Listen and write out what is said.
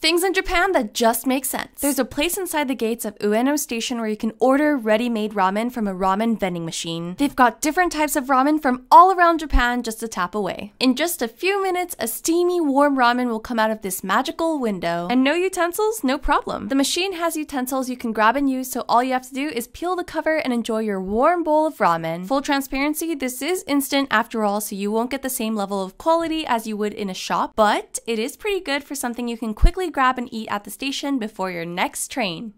Things in Japan that just make sense. There's a place inside the gates of Ueno Station where you can order ready made ramen from a ramen vending machine. They've got different types of ramen from all around Japan just a tap away. In just a few minutes, a steamy, warm ramen will come out of this magical window. And no utensils? No problem. The machine has utensils you can grab and use, so all you have to do is peel the cover and enjoy your warm bowl of ramen. Full transparency, this is instant after all, so you won't get the same level of quality as you would in a shop, but it is pretty good for something you can quickly grab and eat at the station before your next train.